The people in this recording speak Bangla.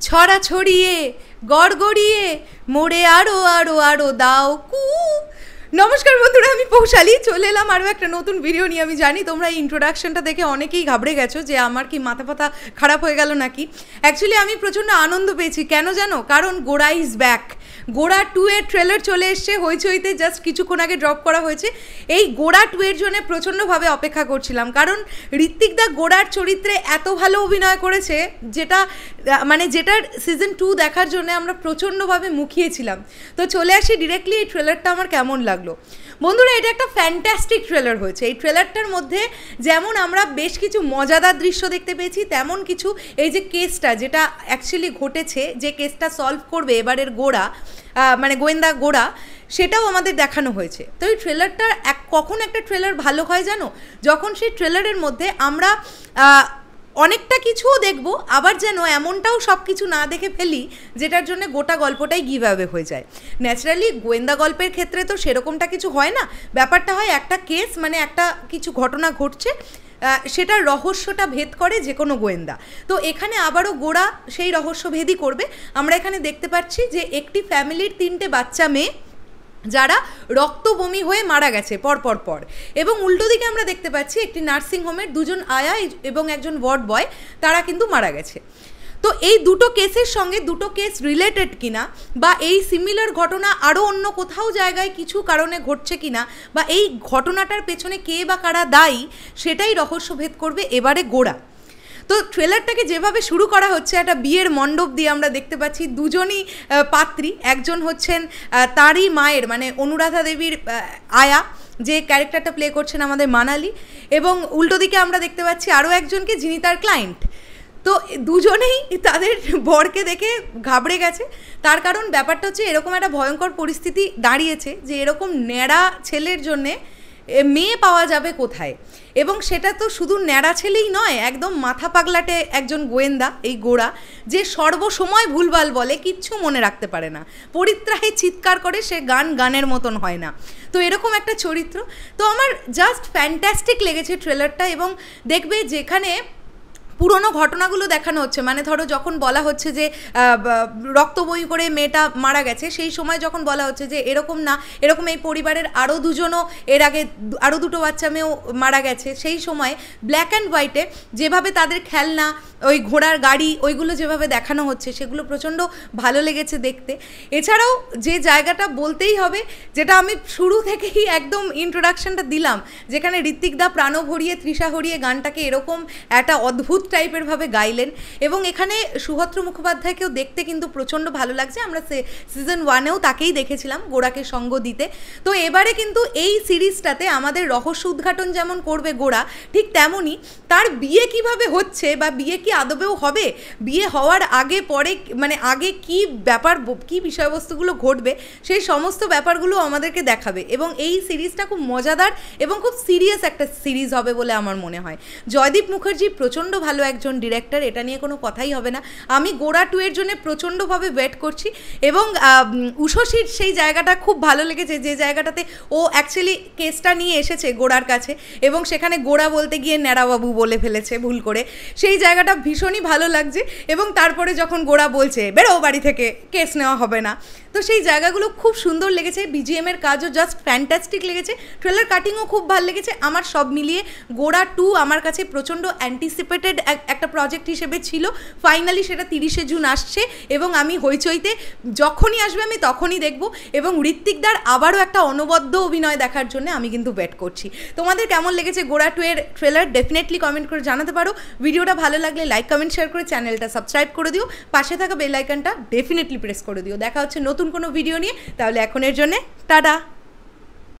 ছড়া ছড়িয়ে, গড় গড়িয়ে, মোড়ে আরও আরও আরও দাও, কু। নমস্কার বন্ধুরা, আমি পৌশালী, চলে এলাম আরও একটা নতুন ভিডিও নিয়ে। আমি জানি তোমরা এই ইন্ট্রোডাকশনটা দেখে অনেকেই ঘাবড়ে গেছো যে আমার কি মাথা পাতা খারাপ হয়ে গেল নাকি? অ্যাকচুয়ালি আমি প্রচণ্ড আনন্দ পেয়েছি। কেন জানো? কারণ Gora is back Gora two এর ট্রেলার চলে এসছে। হইচইতে জাস্ট কিছুক্ষণ আগে ড্রপ করা হয়েছে। এই গোড়া টু এর জন্য প্রচণ্ডভাবে অপেক্ষা করছিলাম। কারণ ঋত্বিক দা গোড়ার চরিত্রে এত ভালো অভিনয় করেছে, যেটা মানে যেটার সিজন টু দেখার জন্য আমরা প্রচণ্ডভাবে মুখিয়েছিলাম। তো চলে আসি ডিরেক্টলি এই ট্রেলারটা আমার কেমন লাগল। বন্ধুরা, এটা একটা ফ্যান্টাস্টিক ট্রেলার হয়েছে। এই ট্রেলারটার মধ্যে যেমন আমরা বেশ কিছু মজাদার দৃশ্য দেখতে পেয়েছি, তেমন কিছু এই যে কেসটা যেটা অ্যাকচুয়ালি ঘটেছে, যে কেসটা সলভ করবে এবারের গোড়া মানে গোয়েন্দা গোড়া, সেটাও আমাদের দেখানো হয়েছে। তো এই ট্রেলারটার এক, কখন একটা ট্রেলার ভালো হয় জানো? যখন সেই ট্রেলারের মধ্যে আমরা অনেকটা কিছুও দেখব, আবার যেন এমনটাও সব কিছু না দেখে ফেলি, যেটার জন্য গোটা গল্পটাই গিভ অ্যাওয়ে হয়ে যায়। ন্যাচারালি গোয়েন্দা গল্পের ক্ষেত্রে তো সেরকমটা কিছু হয় না। ব্যাপারটা হয় একটা কেস মানে একটা কিছু ঘটনা ঘটছে সেটার রহস্যটা ভেদ করে যে কোনো গোয়েন্দা। তো এখানে আবারও গোড়া সেই রহস্য ভেদই করবে। আমরা এখানে দেখতে পাচ্ছি যে একটি ফ্যামিলির তিনটে বাচ্চা মেয়ে, যারা রক্ত বমি হয়ে মারা গেছে পর পর। এবং উল্টো দিকে আমরা দেখতে পাচ্ছি একটি নার্সিংহোমের দুজন আয়া এবং একজন ওয়ার্ড বয়, তারা কিন্তু মারা গেছে। তো এই দুটো কেসের সঙ্গে দুটো কেস রিলেটেড কিনা বা এই সিমিলার ঘটনা আরও অন্য কোথাও জায়গায় কিছু কারণে ঘটছে কিনা বা এই ঘটনাটার পেছনে কে বা কারা দায়ী সেটাই রহস্যভেদ করবে এবারে গোড়া। তো ট্রেলারটাকে যেভাবে শুরু করা হচ্ছে, একটা বিয়ের মণ্ডপ দিয়ে আমরা দেখতে পাচ্ছি, দুজনই পাত্রী, একজন হচ্ছেন তারই মায়ের মানে অনুরাধা দেবীর আয়া, যে ক্যারেক্টারটা প্লে করছেন আমাদের মানালি, এবং উল্টো দিকে আমরা দেখতে পাচ্ছি আরও একজনকে যিনি তার ক্লায়েন্ট তো দুজনেই তাদের বরকে দেখে ঘাবড়ে গেছে। তার কারণ ব্যাপারটা হচ্ছে এরকম একটা ভয়ঙ্কর পরিস্থিতি দাঁড়িয়েছে যে এরকম ন্যাড়া ছেলের জন্যে মেয়ে পাওয়া যাবে কোথায়? এবং সেটা তো শুধু ন্যাড়া ছেলেই নয়, একদম মাথা পাগলাটে একজন গোয়েন্দা এই গোড়া, যে সর্বসময় ভুলভাল বলে, কিচ্ছু মনে রাখতে পারে না। পরিত্রাহে চিৎকার করে সে গান গানের মতন হয় না। তো এরকম একটা চরিত্র। তো আমার জাস্ট ফ্যান্টাস্টিক লেগেছে ট্রেলারটা এবং দেখবে যেখানে পুরনো ঘটনাগুলো দেখানো হচ্ছে। মানে ধরো যখন বলা হচ্ছে যে রক্ত বই করে মেয়েটা মারা গেছে, সেই সময় যখন বলা হচ্ছে যে, এরকম না, এরকম এই পরিবারের আরও দুজনও এর আগে আরও দুটো বাচ্চা মেয়েও মারা গেছে, সেই সময় ব্ল্যাক অ্যান্ড হোয়াইটে যেভাবে তাদের খেলনা, ওই ঘোড়ার গাড়ি, ওইগুলো যেভাবে দেখানো হচ্ছে, সেগুলো প্রচণ্ড ভালো লেগেছে দেখতে। এছাড়াও যে জায়গাটা বলতেই হবে, যেটা আমি শুরু থেকেই একদম ইন্ট্রোডাকশনটা দিলাম, যেখানে ঋত্বিক দা প্রাণ ভরিয়ে তৃষা হরিয়ে গানটাকে এরকম একটা অদ্ভুত টাইপের ভাবে গাইলেন এবং এখানে সুভদ্র মুখোপাধ্যায়কেও দেখতে কিন্তু প্রচণ্ড ভালো লাগছে। আমরা সিজন ওয়ানেও তাকেই দেখেছিলাম গোড়াকে সঙ্গ দিতে। তো এবারে কিন্তু এই সিরিজটাতে আমাদের রহস্য উদ্ঘাটন যেমন করবে গোড়া ঠিক তেমনই তার বিয়ে কীভাবে হচ্ছে বা বিয়ে কি আদবেও হবে, বিয়ে হওয়ার আগে, পরে মানে আগে কি ব্যাপার, কি বিষয়বস্তুগুলো ঘটবে, সেই সমস্ত ব্যাপারগুলো আমাদেরকে দেখাবে। এবং এই সিরিজটা খুব মজাদার এবং খুব সিরিয়াস একটা সিরিজ হবে বলে আমার মনে হয়। জয়দীপ মুখার্জি প্রচণ্ড ভালো একজন ডিরেক্টর এটা নিয়ে কোনো কথাই হবে না। আমি গোড়া টু এর জন্য প্রচণ্ডভাবে ওয়েট করছি এবং উষসীর সেই জায়গাটা খুব ভালো লেগেছে, যে জায়গাটাতে ও অ্যাকচুয়ালি কেসটা নিয়ে এসেছে গোড়ার কাছে এবং সেখানে গোড়া বলতে গিয়ে ন্যাড়াবাবু বলে ফেলেছে ভুল করে। সেই জায়গাটা ভীষণই ভালো লাগছে এবং তারপরে যখন গোড়া বলছে, বেরো বাড়ি থেকে কেস নেওয়া হবে না। তো সেই জায়গাগুলো খুব সুন্দর লেগেছে বিজিএমের কাজও জাস্ট ফ্যান্টাস্টিক লেগেছে ট্রেলার কাটিংও খুব ভালো লেগেছে। আমার সব মিলিয়ে গোড়া টু আমার কাছে প্রচণ্ড অ্যান্টিসিপেটেড একটা প্রজেক্ট হিসেবে ছিল। ফাইনালি সেটা তিরিশে জুন আসছে এবং আমি হইচইতে যখনই আসবে আমি তখনই দেখব এবং ঋত্বিকদার আবারও একটা অনবদ্য অভিনয় দেখার জন্য আমি কিন্তু ওয়েট করছি। তোমাদের কেমন লেগেছে গোড়া টু এর ট্রেলার ডেফিনেটলি কমেন্ট করে জানাতে পারো। ভিডিওটা ভালো লাগলে লাইক কমেন্ট শেয়ার করে চ্যানেলটা সাবস্ক্রাইব করে দিও। পাশে থাকা বেল আইকনটা ডেফিনেটলি প্রেস করে দিও। দেখা হচ্ছে নতুন কোনো ভিডিও নিয়ে। তাহলে এখনের জন্যে টাটা!